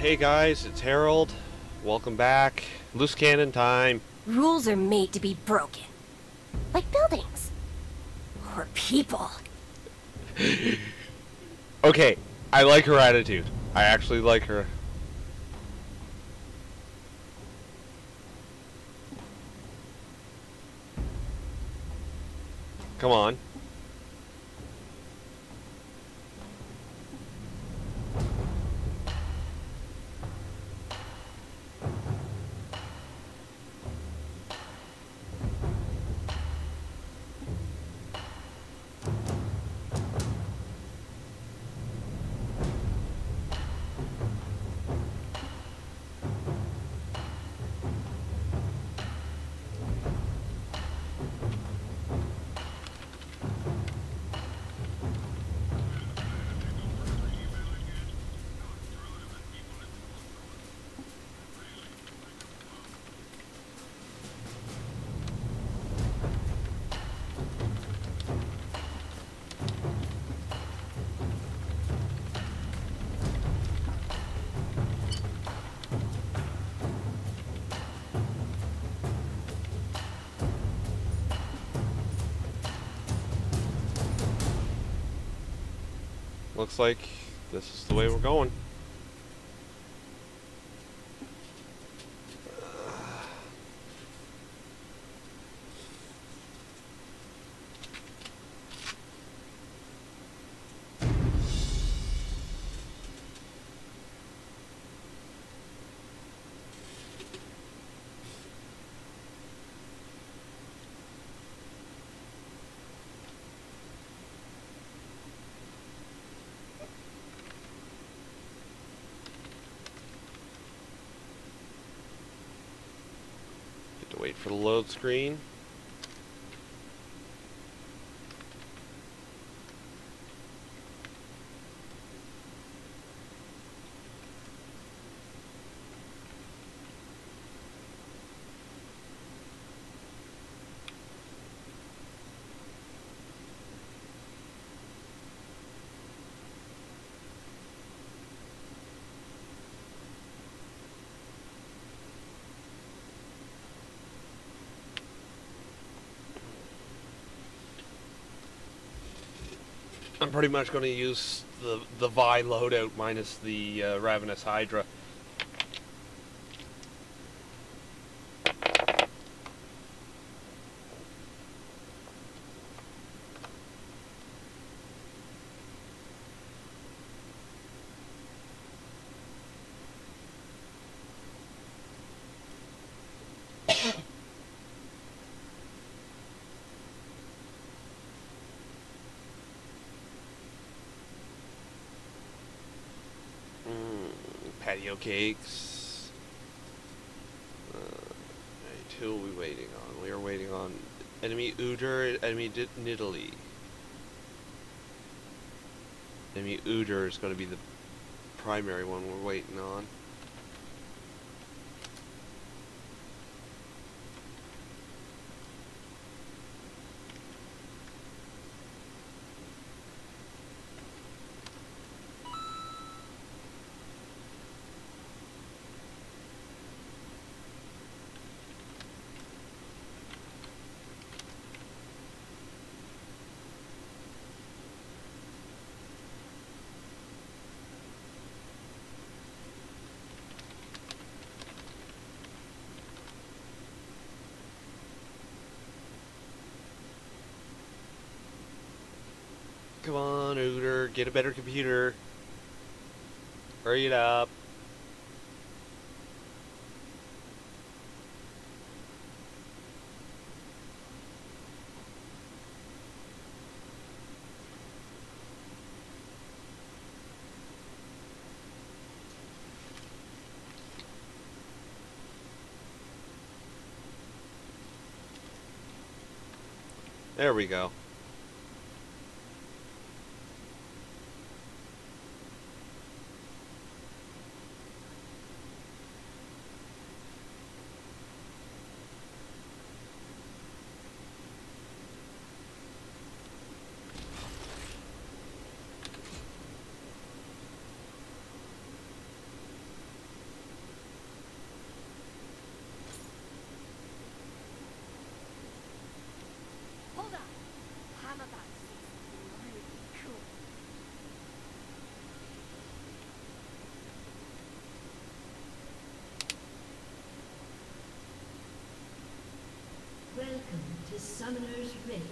Hey guys, it's Harold. Welcome back. Loose cannon time. Rules are made to be broken. Like buildings. Or people. Okay, I like her attitude. I actually like her. Come on. Looks like this is the way we're going. Get to wait for the load screen. Pretty much going to use the the Vi loadout minus the uh, Ravenous Hydra. Patio cakes. Uh, right, who are we waiting on? We are waiting on enemy Udyr, enemy Nidalee. Enemy Udyr is going to be the primary one we're waiting on. Come on, Udyr, get a better computer. Hurry it up. There we go. summoner's rift.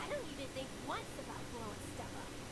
I don't even think once about blowing stuff up.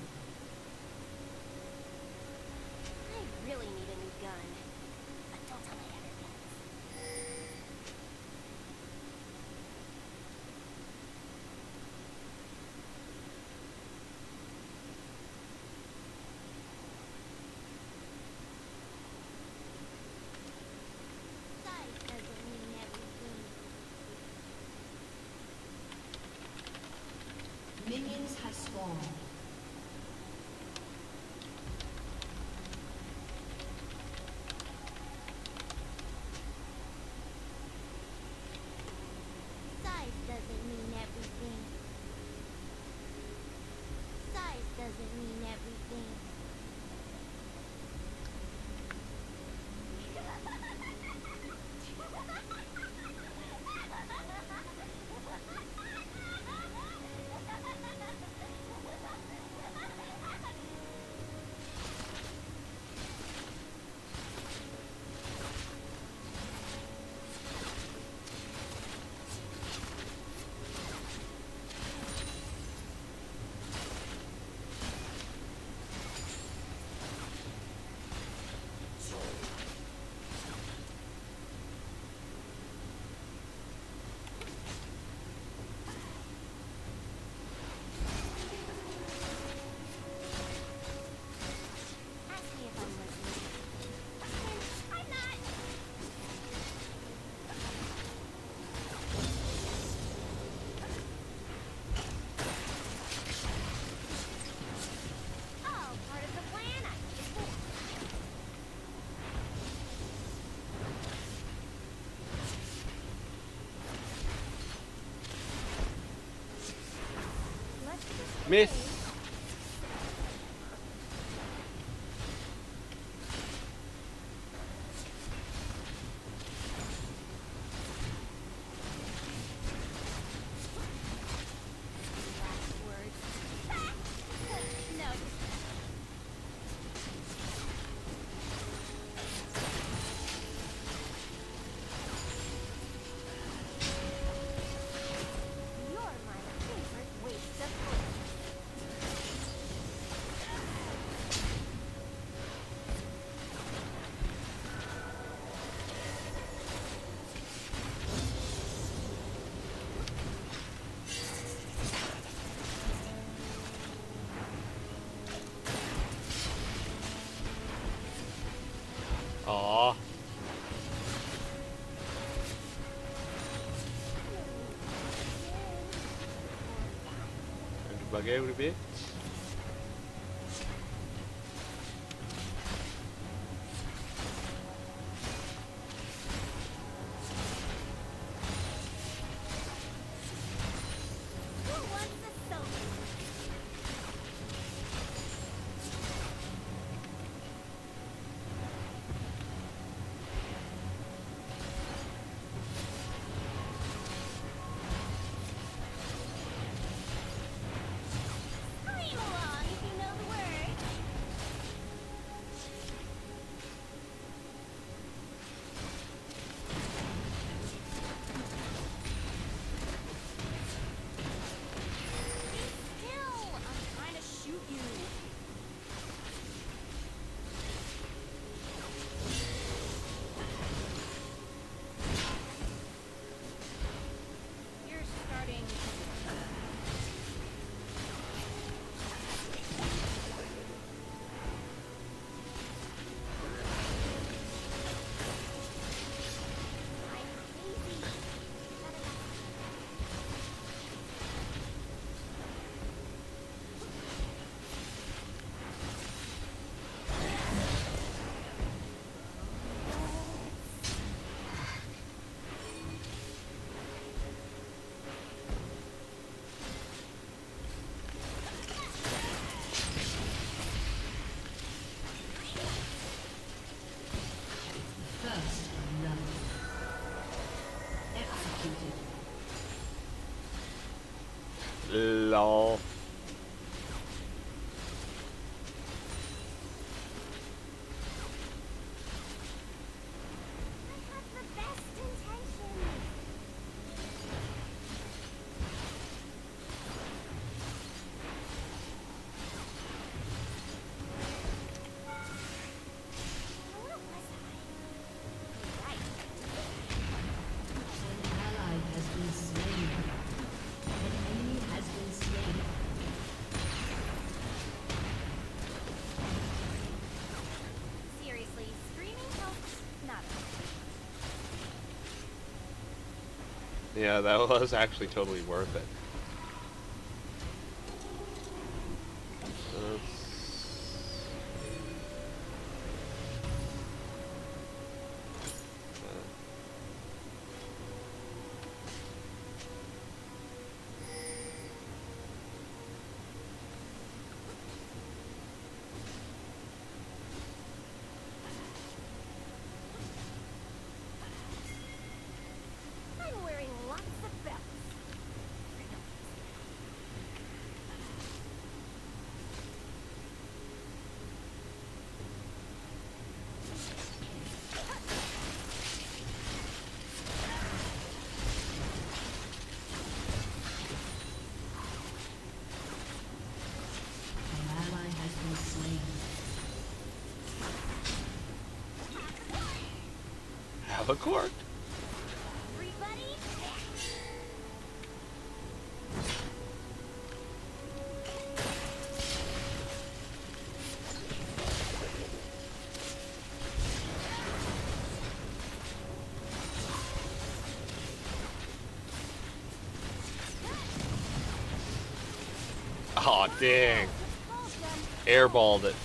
has spawned. Miss. log every bit. 哦 Yeah, that was actually totally worth it. have a court. Aw, oh, dang. Airballed it.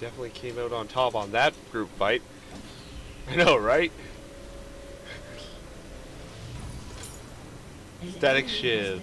definitely came out on top on that group fight. I know, right? Statikk Shiv.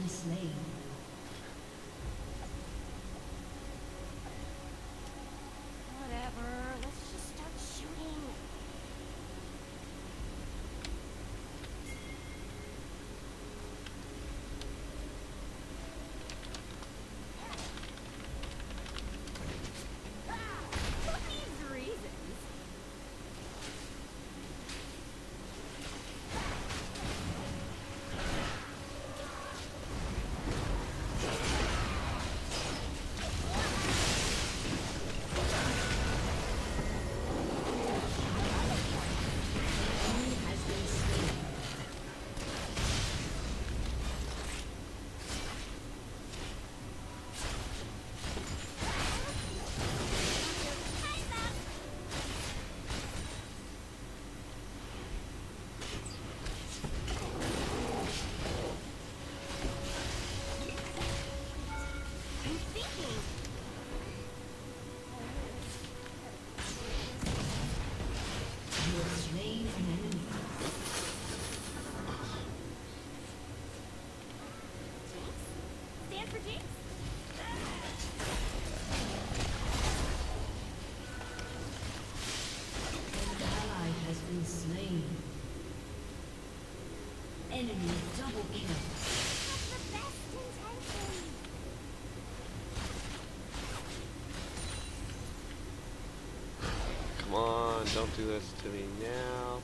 Don't do this to me now.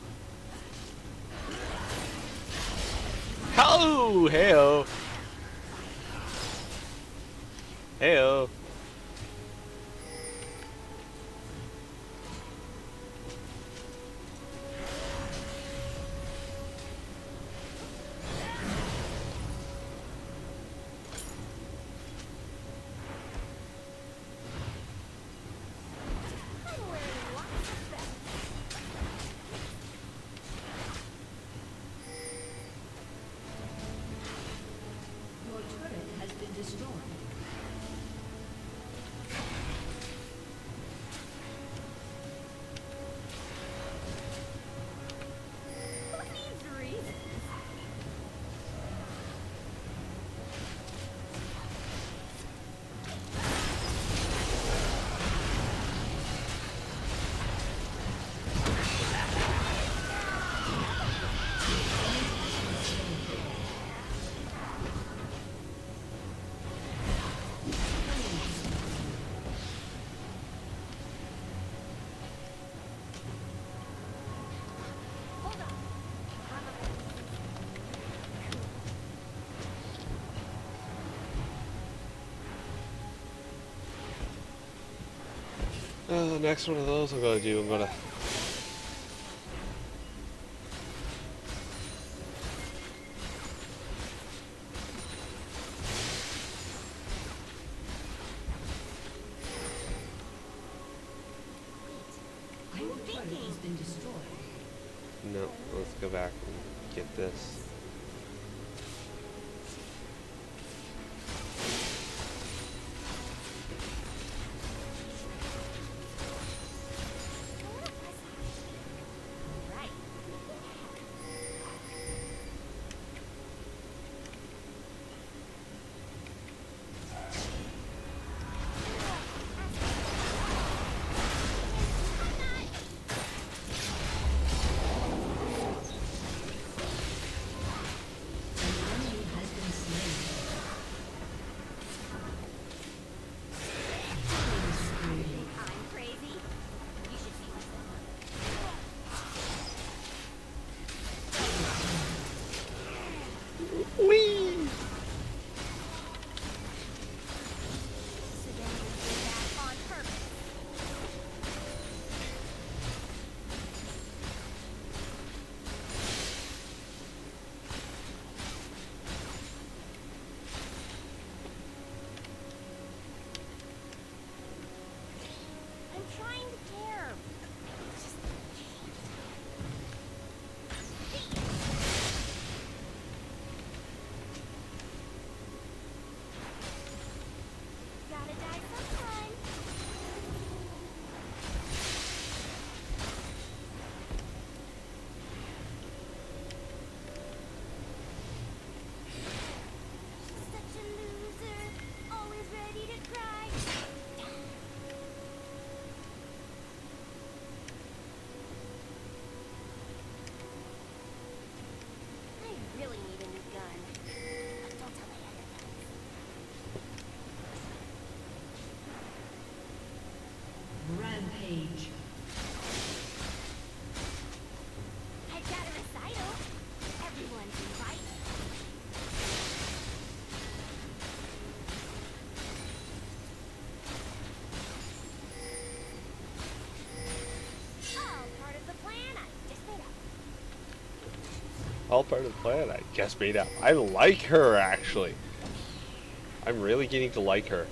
Hello! Heyo! Heyo! next one of those I'm gonna do, I'm gonna all part of the plan. I guess made up. I like her, actually. I'm really getting to like her.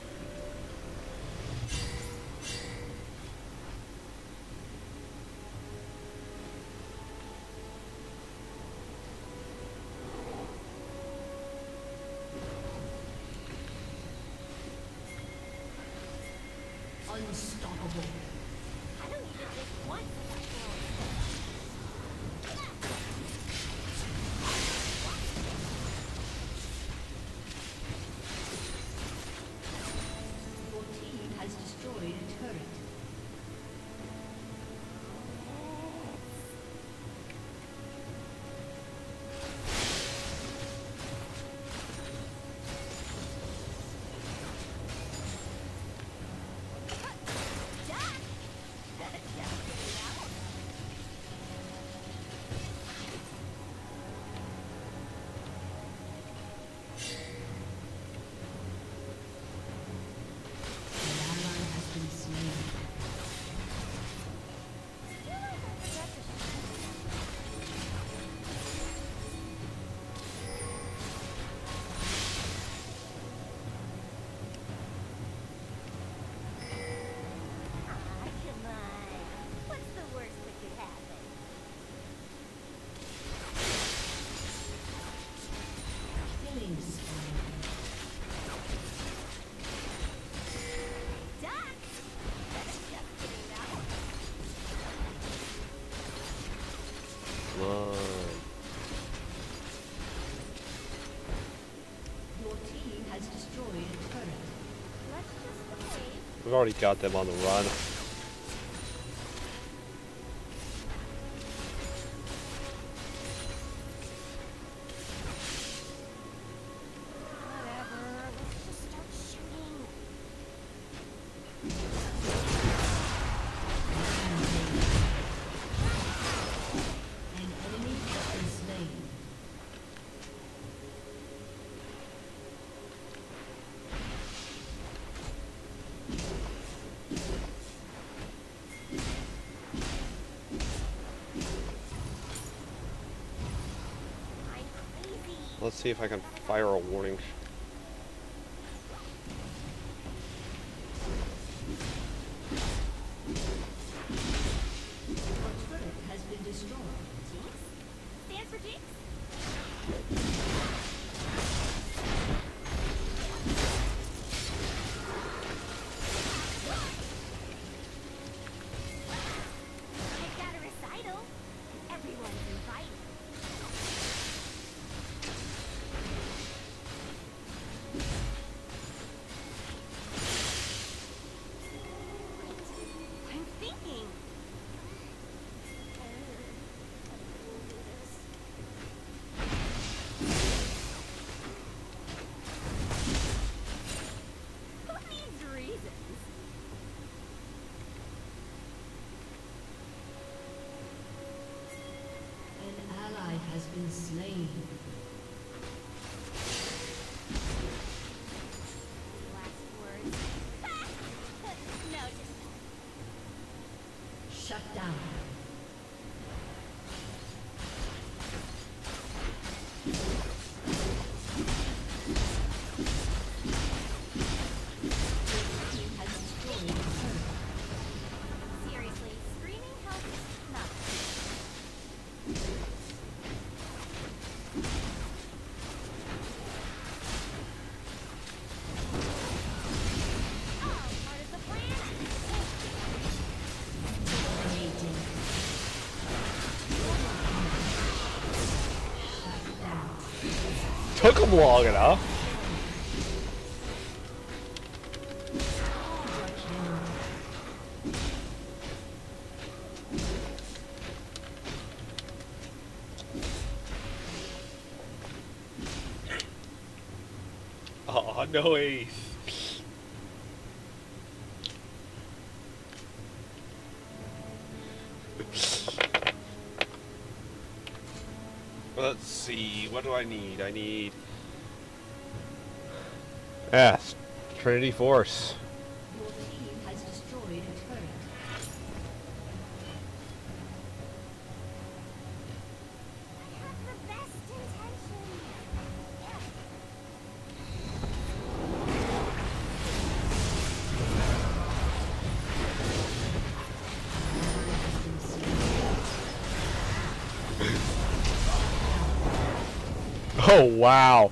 We've already got them on the run. see if I can fire a warning been slain. took him long enough. Uh, no ace. see. What do I need? I need... S. Trinity Force. Oh, wow.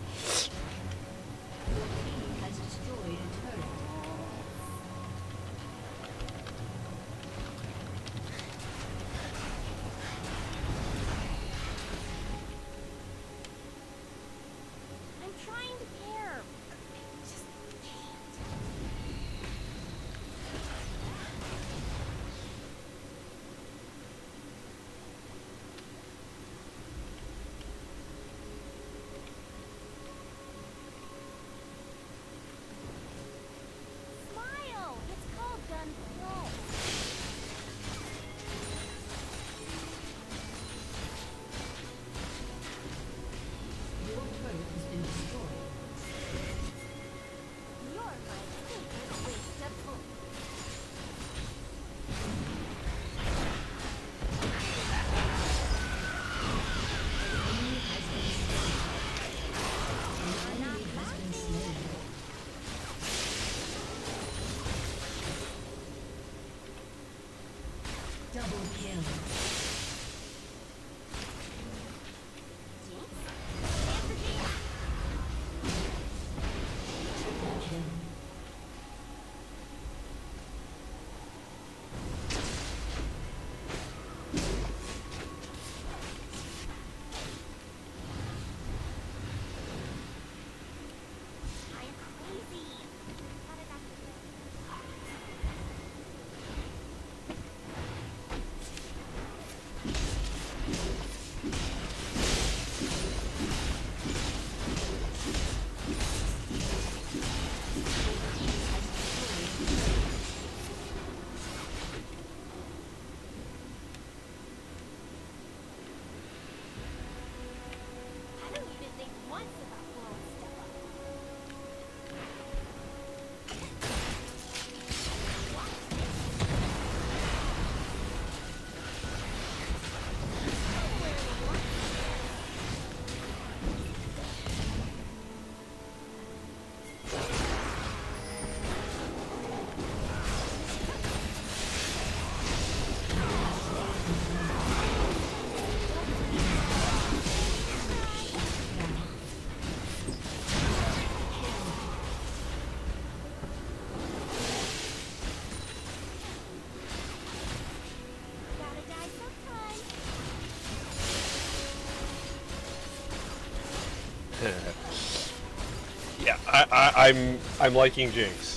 I'm I'm liking Jinx.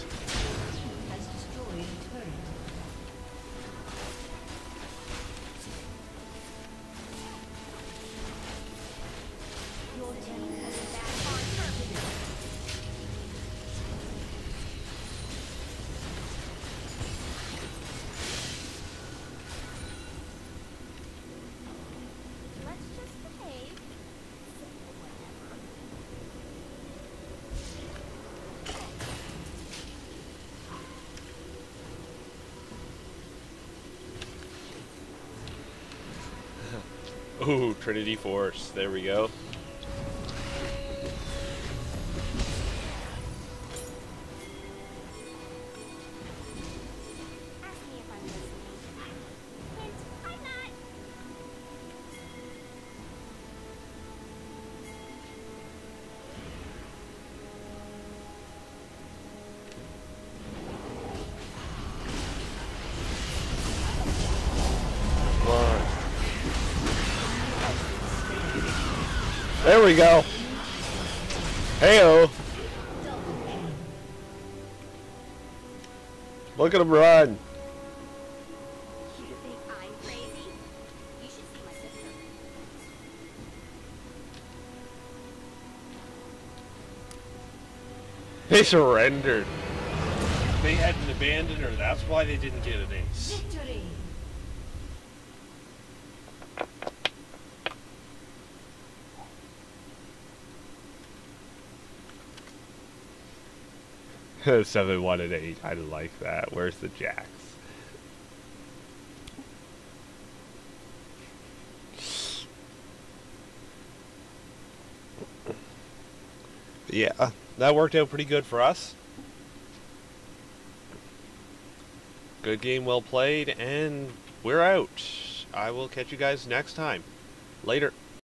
Ooh, Trinity Force. There we go. We go. Heyo. Look at him run. You think I'm crazy? You should see my sister. They surrendered. They had an abandoner. That's why they didn't get an ace. Victory! Seven, one, and eight. I like that. Where's the Jax? Yeah, that worked out pretty good for us. Good game, well played, and we're out. I will catch you guys next time. Later.